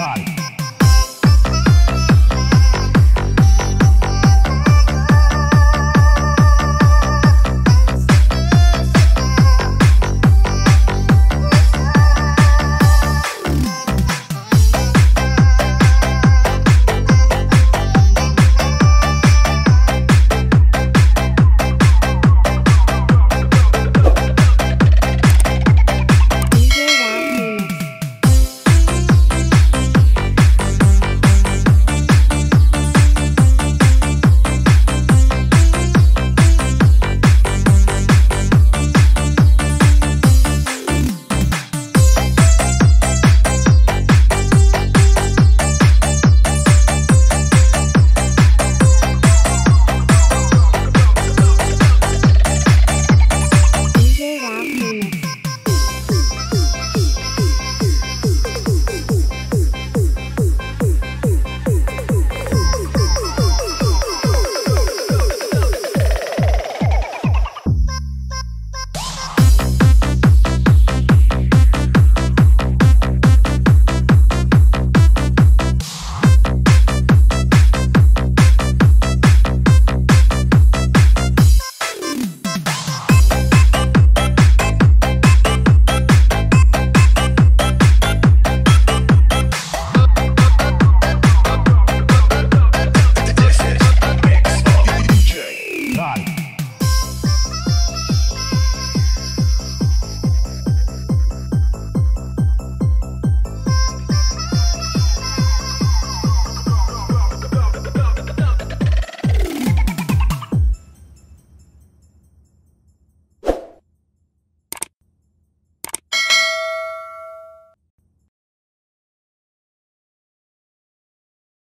body.